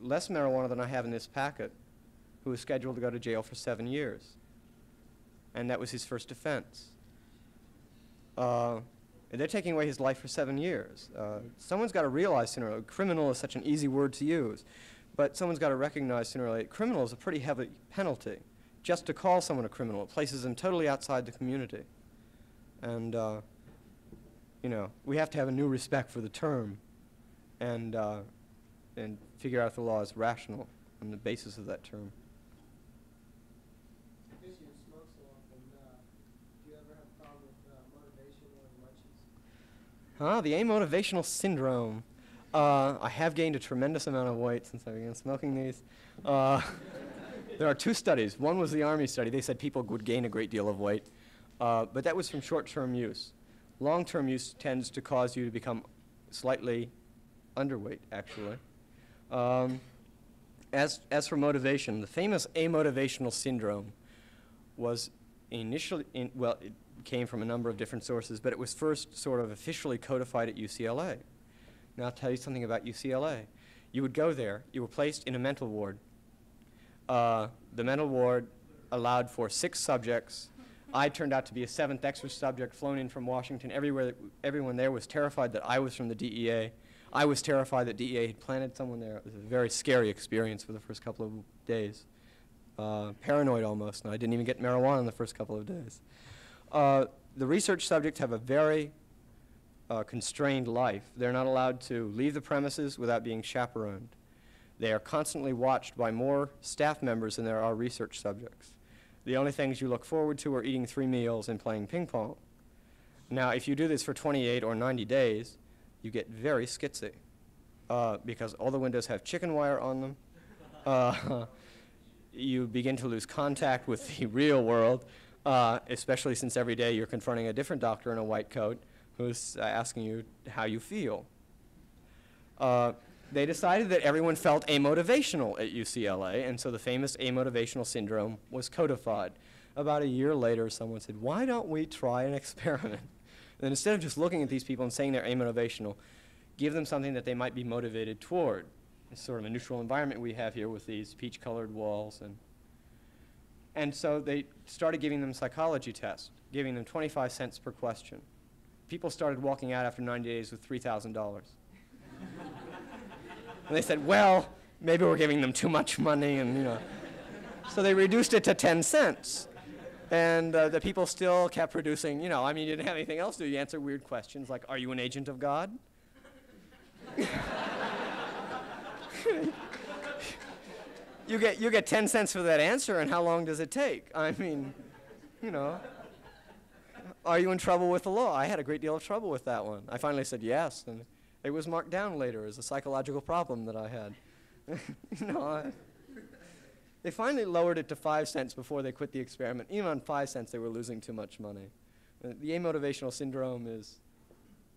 C: less marijuana than I have in this packet, who is scheduled to go to jail for seven years. And that was his first offense. Uh, they're taking away his life for seven years. Uh, someone's got to realize sooner or later, criminal is such an easy word to use, but someone's got to recognize sooner or later, criminal is a pretty heavy penalty. Just to call someone a criminal, it places them totally outside the community. And, uh, you know, we have to have a new respect for the term and, uh, and figure out if the law is rational on the basis of that term.
J: Because you smoke so often, uh, do you ever have a problem with uh, motivation or lunches?
C: Ah, the amotivational syndrome. Uh, I have gained a tremendous amount of weight since I began smoking these. Uh, [laughs] there are two studies. One was the Army study. They said people would gain a great deal of weight, uh, but that was from short-term use. Long-term use tends to cause you to become slightly underweight, actually. Um, as, as for motivation, the famous amotivational syndrome was initially, in, well, it came from a number of different sources, but it was first sort of officially codified at UCLA. Now I'll tell you something about UCLA. You would go there, you were placed in a mental ward. Uh, the mental ward allowed for six subjects. I turned out to be a seventh extra subject flown in from Washington. Everywhere, everyone there was terrified that I was from the DEA. I was terrified that DEA had planted someone there. It was a very scary experience for the first couple of days. Uh, paranoid almost, and I didn't even get marijuana in the first couple of days. Uh, the research subjects have a very uh, constrained life. They're not allowed to leave the premises without being chaperoned. They are constantly watched by more staff members than there are research subjects. The only things you look forward to are eating three meals and playing ping pong. Now, if you do this for 28 or 90 days, you get very skitsy uh, because all the windows have chicken wire on them. Uh, [laughs] you begin to lose contact with the real world, uh, especially since every day you're confronting a different doctor in a white coat who's uh, asking you how you feel. Uh, they decided that everyone felt amotivational at UCLA, and so the famous amotivational syndrome was codified. About a year later, someone said, why don't we try an [laughs] experiment? And instead of just looking at these people and saying they're amotivational, give them something that they might be motivated toward. It's sort of a neutral environment we have here with these peach-colored walls. And, and so they started giving them psychology tests, giving them 25 cents per question. People started walking out after 90 days with $3,000. And [laughs] they said, well, maybe we're giving them too much money, and you know. So they reduced it to 10 cents. And uh, the people still kept producing, you know, I mean, you didn't have anything else to do. You answer weird questions like, are you an agent of God? [laughs] [laughs] you, get, you get 10 cents for that answer, and how long does it take? I mean, you know. Are you in trouble with the law? I had a great deal of trouble with that one. I finally said yes, and it was marked down later as a psychological problem that I had. [laughs] you know, I, They finally lowered it to five cents before they quit the experiment. Even on five cents, they were losing too much money. Uh, the amotivational syndrome is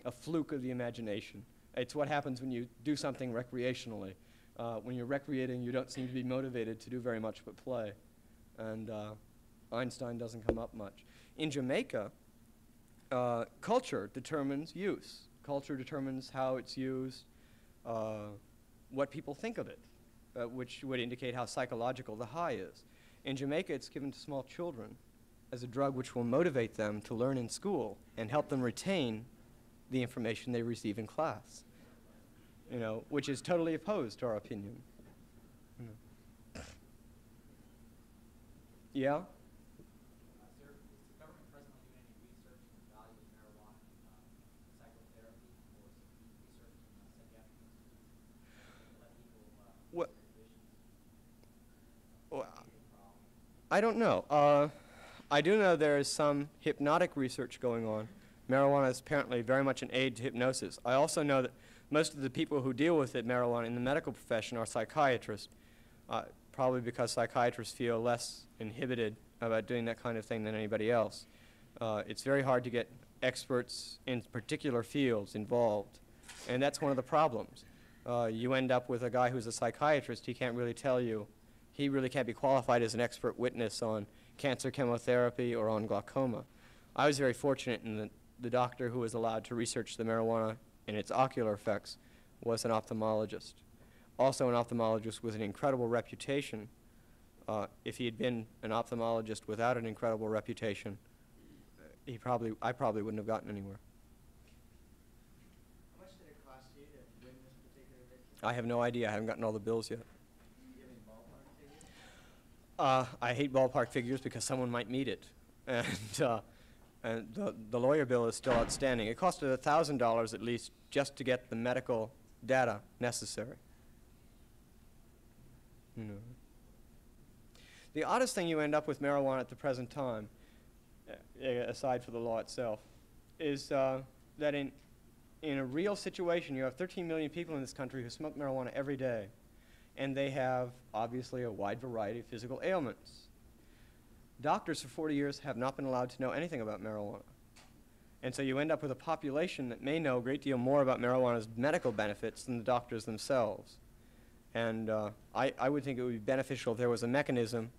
C: a fluke of the imagination. It's what happens when you do something recreationally. Uh, when you're recreating, you don't seem to be motivated to do very much but play. And uh, Einstein doesn't come up much. In Jamaica, uh, culture determines use. Culture determines how it's used, uh, what people think of it, uh, which would indicate how psychological the high is. In Jamaica, it's given to small children as a drug which will motivate them to learn in school and help them retain the information they receive in class. You know, which is totally opposed to our opinion. You. Yeah? I don't know. Uh, I do know there is some hypnotic research going on. Marijuana is apparently very much an aid to hypnosis. I also know that most of the people who deal with it, marijuana, in the medical profession are psychiatrists, uh, probably because psychiatrists feel less inhibited about doing that kind of thing than anybody else. Uh, it's very hard to get experts in particular fields involved, and that's one of the problems. Uh, you end up with a guy who's a psychiatrist, he can't really tell you he really can't be qualified as an expert witness on cancer chemotherapy or on glaucoma. I was very fortunate in that the doctor who was allowed to research the marijuana and its ocular effects was an ophthalmologist. Also an ophthalmologist with an incredible reputation. Uh, if he had been an ophthalmologist without an incredible reputation, he probably, I probably wouldn't have gotten anywhere.
D: How much did it cost you to win this particular victory?
C: I have no idea. I haven't gotten all the bills yet.
D: Do you have any ballpark figures?
C: Uh, I hate ballpark figures because someone might meet it. [laughs] And, uh, and the, the lawyer bill is still outstanding. It costed $1,000 at least just to get the medical data necessary. You know. The oddest thing you end up with marijuana at the present time, aside from the law itself, is uh, that in, in a real situation, you have 13 million people in this country who smoke marijuana every day and they have obviously a wide variety of physical ailments. Doctors for 40 years have not been allowed to know anything about marijuana. And so you end up with a population that may know a great deal more about marijuana's medical benefits than the doctors themselves. And uh, I, I would think it would be beneficial if there was a mechanism.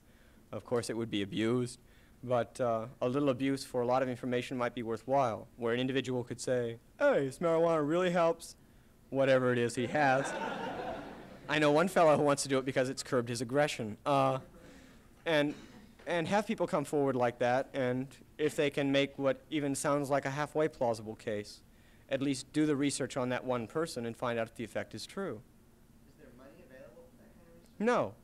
C: Of course, it would be abused, but uh, a little abuse for a lot of information might be worthwhile, where an individual could say, hey, this marijuana really helps, whatever it is he has. [laughs] I know one fellow who wants to do it because it's curbed his aggression. Uh, and, and have people come forward like that, and if they can make what even sounds like a halfway plausible case, at least do the research on that one person and find out if the effect is true.
D: Is there money available for that kind of research?
C: No.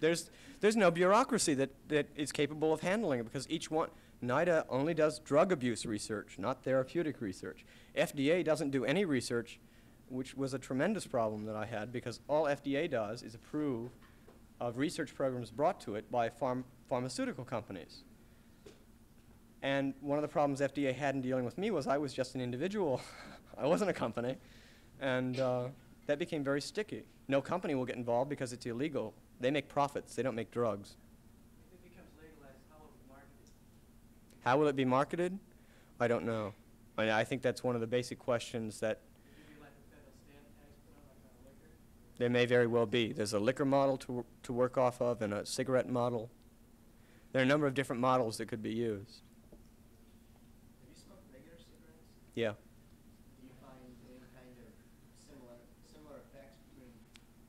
C: There's, there's no bureaucracy that, that is capable of handling it because each one, NIDA only does drug abuse research, not therapeutic research. FDA doesn't do any research, which was a tremendous problem that I had because all FDA does is approve of research programs brought to it by pharm- pharmaceutical companies. And one of the problems FDA had in dealing with me was I was just an individual. [laughs] I wasn't a company. And uh, that became very sticky. No company will get involved because it's illegal. They make profits, they don't make drugs.
E: If it becomes legalized, how will it be marketed?
C: How will it be marketed? I don't know. I, I think that's one of the basic questions that
E: Would it be like a federal stamp tax put on like on liquor?
C: There may very well be. There's a liquor model to, to work off of and a cigarette model. There are a number of different models that could be used.
D: Have you smoked regular cigarettes?
C: Yeah.
D: Do you find any kind of similar, similar effects between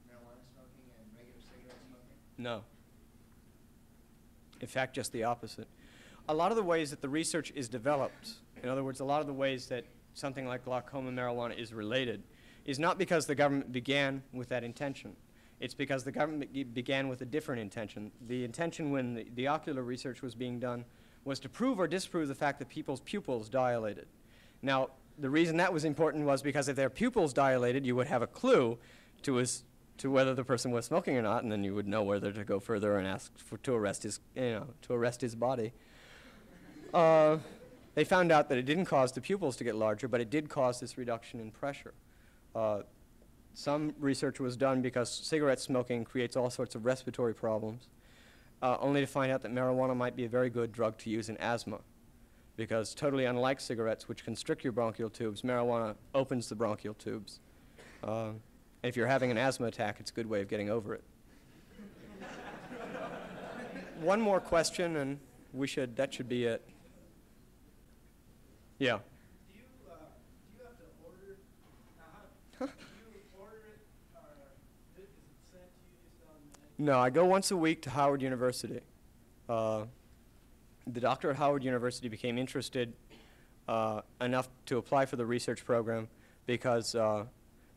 D: marijuana smoking and regular cigarette smoking?
C: No. In fact, just the opposite. A lot of the ways that the research is developed, in other words, a lot of the ways that something like glaucoma marijuana is related, is not because the government began with that intention. It's because the government began with a different intention. The intention when the, the ocular research was being done was to prove or disprove the fact that people's pupils dilated. Now, the reason that was important was because if their pupils dilated, you would have a clue to, his, to whether the person was smoking or not, and then you would know whether to go further and ask for, to arrest his, you know, to arrest his body. Uh, they found out that it didn't cause the pupils to get larger, but it did cause this reduction in pressure. Uh, some research was done because cigarette smoking creates all sorts of respiratory problems, uh, only to find out that marijuana might be a very good drug to use in asthma. Because totally unlike cigarettes, which constrict your bronchial tubes, marijuana opens the bronchial tubes. Uh, if you're having an asthma attack, it's a good way of getting over it. [laughs] One more question, and we should, that should be it. Yeah.
J: Do you, uh, do you have to order, now how, do you order it, or is it sent to you just on the?
C: No, I go once a week to Howard University. Uh, the doctor at Howard University became interested uh, enough to apply for the research program because uh,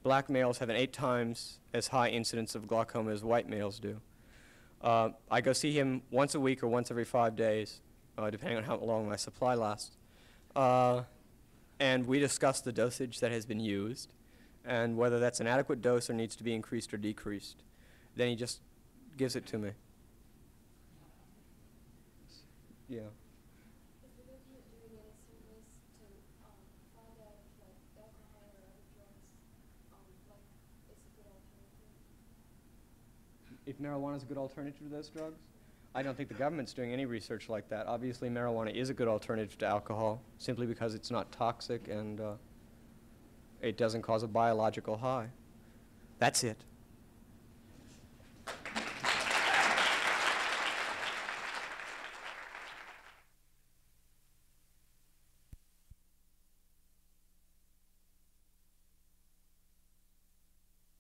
C: black males have an eight times as high incidence of glaucoma as white males do. Uh, I go see him once a week or once every five days, uh, depending on how long my supply lasts. Uh, and we discuss the dosage that has been used and whether that's an adequate dose or needs to be increased or decreased. Then he just gives it to me. Yeah. If marijuana is a good alternative to those drugs? I don't think the government's doing any research like that. Obviously, marijuana is a good alternative to alcohol simply because it's not toxic and uh, it doesn't cause a biological high. That's it.